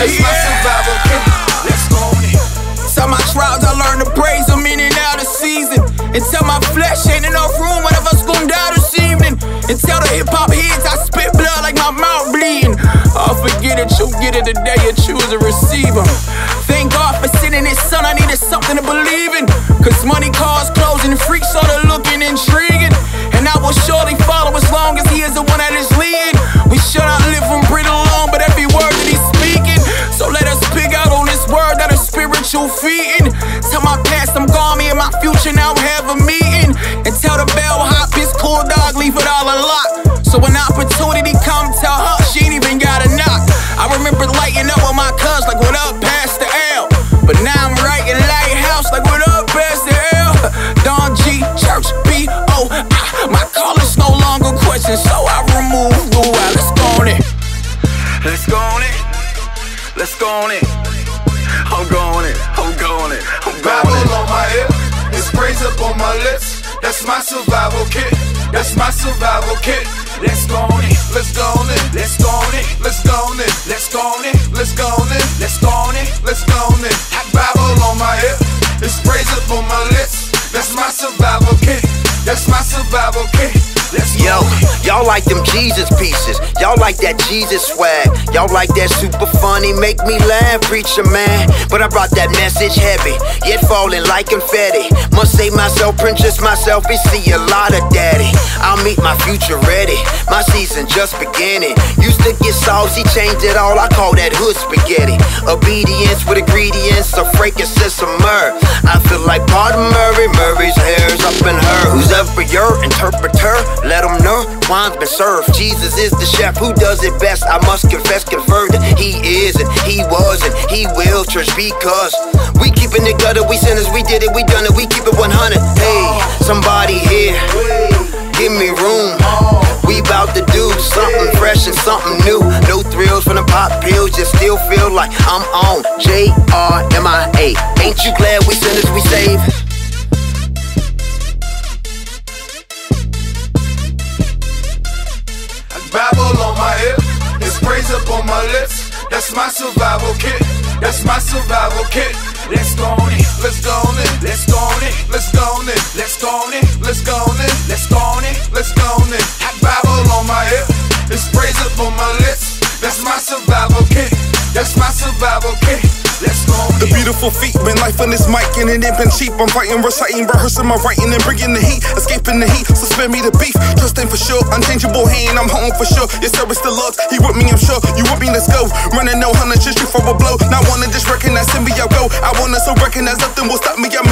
That's my survival my survival kit. Let's go on it. My trials, I learned to praise them in and out of season. And tell my flesh ain't enough room, one of us gon' die this evening. And tell the hip hop heads I spit blood like my mouth bleeding. I'll forget it, you'll get it the day you choose to receive them. Thank God for sending his son, I needed something to believe in. Cause money, spiritual feeding. Tell my past I'm gone, me and my future now have a meeting. And tell the bellhop his cool dog leave it all unlocked. So when opportunity come, tell her she ain't even got a knock. I remember lighting up with my cuz like what up, Pastor L. But now I'm writing Lighthouse like what up, Pastor L. Don G, Church B O. I, my call is no longer question, so I remove the. Let's go on it. Let's go on it. Let's go on it. I'm going in, I'm going in, I'm going in. on my hip, it sprays up on my lips. That's my survival kit, that's my survival kit. Let's go on it, let's go on it, let's go on it, let's go on it, let's go on it, let's go on it, let's go on it, let's go on it. I Bible on my hip, it sprays up on my lips. That's my survival kit, that's my survival kit y'all like them Jesus pieces. Y'all like that Jesus swag. Y'all like that super funny, make me laugh, preacher man. But I brought that message heavy, yet falling like confetti. Must say myself, princess myself, we see a lot of daddy. I'll meet my future ready. My season just beginning. Used to get saucy, changed it all. I call that hood spaghetti. Obedience with ingredients of frankincense and myrrh. I feel like part of Murray, Murray's hair's up in her. Who's ever your interpreter? Wine's been served. Jesus is the chef who does it best. I must confess, confer that he is and he was and he will, church, because we keeping it gutter. We sinners, we did it, we done it, we keep it 100. Hey, somebody here, give me room. We bout to do something fresh and something new. No thrills from the pop pills, just still feel like I'm on J R M I A. Ain't you glad we sinners we save? Bible on my hip, it's praise up on my lips. That's my survival kit. That's my survival kit. Let's go on it, let's go on it, let's go on it, let's go on it, let's go on it, let's go on it, let's go on it, let's go on it. I Bible on my hip, it's praise up on my lips. That's my survival kit. That's my survival kit beautiful feet, been life on this mic and it ain't been cheap. I'm fighting, reciting, rehearsing my writing and bringing the heat, escaping the heat. So spare me the beef, trusting for sure, unchangeable hand. I'm home for sure. Sir, it's the Lord. He with me, I'm sure. You with me, let's go. Running no hundred, just shoot for a blow. Not wanna just recognize him, me, I go. I wanna so recognize nothing will stop me. I'm